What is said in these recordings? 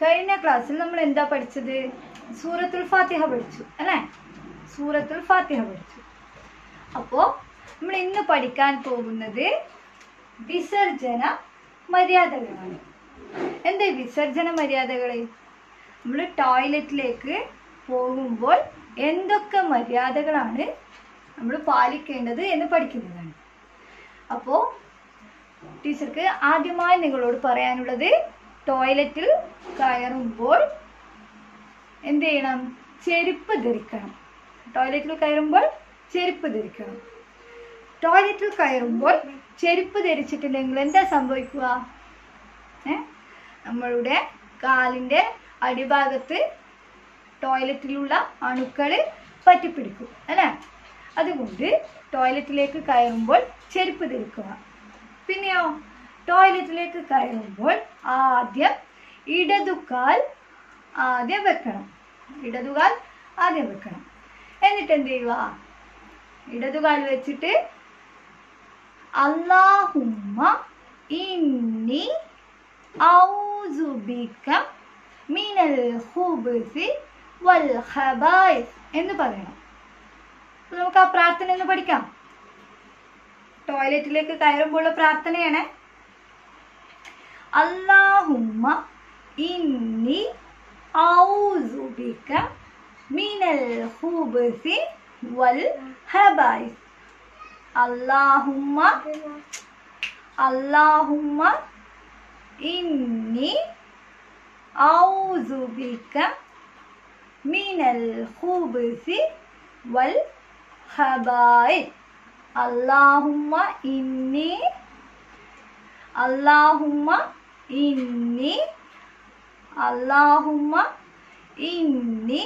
കഴിഞ്ഞ ക്ലാസ്സിൽ നമ്മൾ എന്താ പഠിച്ചത്? സൂറത്തുൽ ഫാത്തിഹ പഠിച്ചു അല്ലേ? സൂറത്തുൽ ഫാത്തിഹ പഠിച്ചു. അപ്പോ നമ്മൾ ഇന്ന് പഠിക്കാൻ പോകുന്നത് വിസർജന മര്യാദകളാണ്. എന്താ വിസർജന മര്യാദകൾ? നമ്മൾ ടോയ്ലറ്റിലേക്ക് പോകുമ്പോൾ എന്തൊക്കെ മര്യാദകളാണ് നമ്മൾ പാലിക്കേണ്ടത് എന്ന് പഠിക്കുന്നതാണ്. അപ്പോൾ ടീച്ചർക്ക് ആദ്യമായി നിങ്ങളോട് പറയാനുള്ളത് ടോയ്ലറ്റിൽ കയറുമ്പോൾ എന്ത് ചെയ്യണം? ചെരുപ്പ് ധരിക്കണം. ടോയ്ലറ്റിൽ കയറുമ്പോൾ ചെരുപ്പ് ധരിക്കണം. ടോയ്ലറ്റിൽ കയറുമ്പോൾ ചെരുപ്പ് ധരിച്ചിട്ടുണ്ടെങ്കിൽ എന്താ സംഭവിക്കുക? നമ്മളുടെ കാലിന്റെ അടിഭാഗത്ത് ടോയ്ലറ്റിലുള്ള അണുക്കൾ പറ്റിപ്പിടിക്കും. അല്ലേ? അതുകൊണ്ട് ടോയ്ലറ്റിലേക്ക് കയറുമ്പോൾ ചെരുപ്പ് ധരിക്കുക. പിന്നെയോ ടോയ്ലറ്റിലേക്ക് കയറുമ്പോൾ ആദ്യം ഇടതുകാൽ ആദ്യം വെക്കണം. ഇടതുകാൽ ആദ്യം വെക്കണം. എന്നിട്ട് എന്ത് ചെയ്യുക? ഇടതുകാൽ വെച്ചിട്ട് അള്ളാഹുമ്മ ഇന്നി ഔസുബിക്ക മിനൽ ഹുബ്സി വൽ ഖബായിസ് എന്ന് പറയണം. നമുക്ക് ആ പ്രാർത്ഥന ഒന്ന് പഠിക്കാം. ടോയ്ലറ്റിലേക്ക് കയറുമ്പോൾ പ്രാർത്ഥനയാണ്. അല്ലാഹുമ്മ ഇന്നി ഔസുബിക്ക മിനൽ ഹുബ്സി വൽ ഹബൈസ് അല്ലാഹുമ്മ അല്ലാഹുമ്മ ഇന്നി ഔസുബിക്ക മിനൽ ഹുബ്സി വൽ ഹബായിസ്. അള്ളാഹുമ്മ ഇന്നി അള്ളാഹുമ്മ ഇന്നി അള്ളാഹുമ്മ ഇന്നി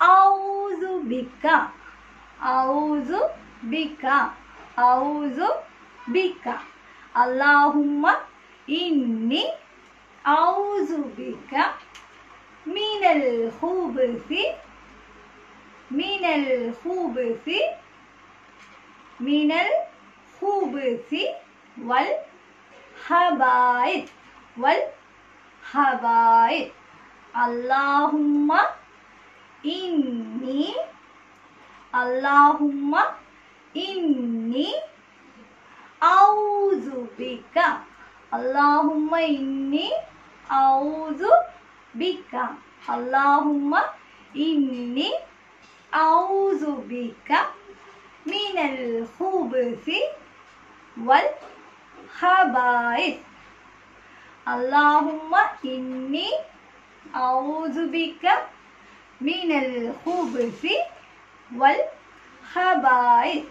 ഔസു ബിക്ക ഔസു ബിക്ക ഔസു ബിക്ക അള്ളാഹുമ്മ ഇന്നി ഔസു ബിക്ക മിനൽ ഹുബ്സി മിനൽ ഹുബ്സി മിനൽ ഹുബ്സി വൽ ഹബായിസ് വൽ ഹബായിസ് അല്ലാഹുമ്മ ഇന്നി അല്ലാഹുമ്മ ഇന്നി ഔസു ബിക അല്ലാഹുമ്മ ഇന്നി ഔസു ബിക അല്ലാഹുമ്മ ഇന്നി ഔസു ബിക മിനൽ ഹുബ്സി വൽ ഹബായിസ് അല്ലാഹുമ്മ ഇന്നി ഔസു ബിക മിനൽ ഹുബ്സി വൽ ഹബായിസ്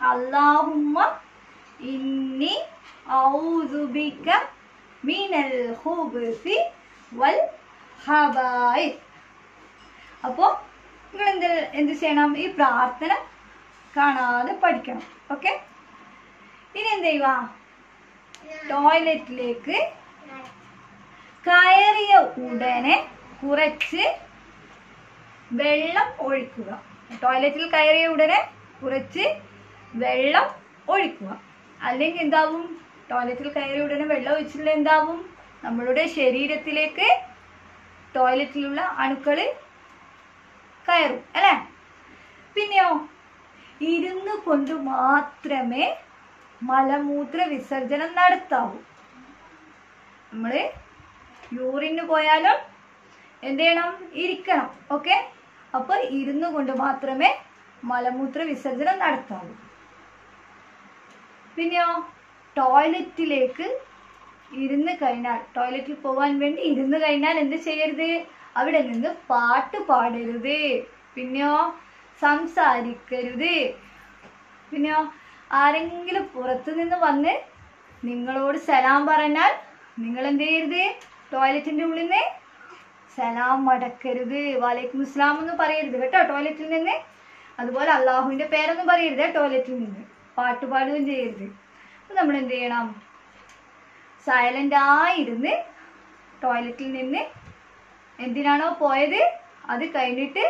അല്ലാഹുമ്മ ഇന്നി ഔസു ബിക മിനൽ ഹുബ്സി വൽ ഹബായിസ് അപ്പോൾ നിങ്ങൾ എന്ത് എന്ത് ചെയ്യണം ഈ പ്രാർത്ഥന കാണാതെ പഠിക്കണം. ഓക്കെ ഇനി എന്ത് ചെയ്യുക? ടോയ്ലറ്റിലേക്ക് കയറിയ ഉടനെ കുറച്ച് വെള്ളം ഒഴിക്കുക. ടോയ്ലറ്റിൽ കയറിയ ഉടനെ കുറച്ച് വെള്ളം ഒഴിക്കുക. അല്ലെങ്കിൽ എന്താവും? ടോയ്ലറ്റിൽ കയറിയ ഉടനെ വെള്ളം ഒഴിച്ചില്ല എന്താവും? നമ്മളുടെ ശരീരത്തിലേക്ക് ടോയ്ലറ്റിലുള്ള അണുക്കൾ കയറും. അല്ലേ? പിന്നെയോ? ഇരുന്നു കൊണ്ട് മാത്രമേ മലമൂത്ര വിസർജനം നടത്താവൂ. നമ്മൾ യൂറിന് പോയാലും എന്ത് ചെയ്യണം? ഇരിക്കണം. ഓക്കെ? അപ്പോൾ ഇരുന്നു കൊണ്ട് മാത്രമേ മലമൂത്ര വിസർജനം നടത്താവൂ. പിന്നെയോ? ടോയ്ലറ്റിലേക്ക് ഇരുന്ന് കഴിഞ്ഞാൽ ടോയ്ലറ്റിൽ പോകാൻ വേണ്ടി ഇരുന്ന് കഴിഞ്ഞാൽ എന്ത് ചെയ്യരുത്? അവിടെ നിന്ന് പാട്ട് പാടരുത്. പിന്നെയോ? സംസാരിക്കരുത്. പിന്നെയോ ആരെങ്കിലും പുറത്തു നിന്ന് വന്ന് നിങ്ങളോട് സലാം പറഞ്ഞാൽ നിങ്ങൾ എന്ത് ചെയ്യരുത് ടോയ്ലറ്റിന്റെ ഉള്ളിൽ നിന്ന് സലാം മടക്കരുത്. വാലേക്കും ഇസ്ലാം എന്ന് പറയരുത് കേട്ടോ ടോയ്ലറ്റിൽ നിന്ന്. അതുപോലെ അള്ളാഹുവിന്റെ പേരൊന്നും പറയരുത് ടോയ്ലറ്റിൽ നിന്ന്. പാട്ട് പാടുകയും ചെയ്യരുത്. അപ്പൊ നമ്മൾ എന്ത് ചെയ്യണം സൈലന്റ് ആയിരുന്ന് ടോയ്ലറ്റിൽ നിന്ന് എന്തിനാണോ പോയത്? അത് കഴിഞ്ഞിട്ട്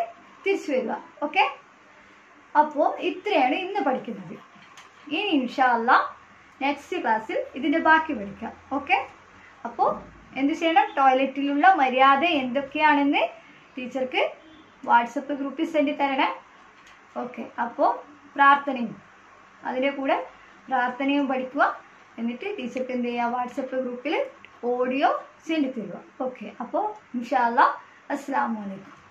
തിരിച്ചു വരിക. ഓക്കെ അപ്പോൾ ഇത്രയാണ് ഇന്ന് പഠിക്കുന്നത്. ഇനി ഇൻഷാല്ല നെക്സ്റ്റ് ക്ലാസ്സിൽ ഇതിന്റെ ബാക്കി പഠിക്കാം. ഓക്കെ അപ്പോൾ എന്ത് ചെയ്യണം? ടോയ്ലറ്റിലുള്ള മര്യാദ എന്തൊക്കെയാണെന്ന് ടീച്ചർക്ക് വാട്സപ്പ് ഗ്രൂപ്പിൽ സെൻഡ് തരണേ. ഓക്കെ അപ്പോൾ പ്രാർത്ഥനയും അതിന്റെ കൂടെ പ്രാർത്ഥനയും പഠിക്കുക. എന്നിട്ട് ടീച്ചർക്ക് എന്ത് ചെയ്യുക വാട്സപ്പ് ഗ്രൂപ്പിൽ ഓഡിയോ സെൻഡ് തരിക. ഓക്കെ അപ്പോൾ ഇൻഷാല്ല അസ്സാം വലൈക്കും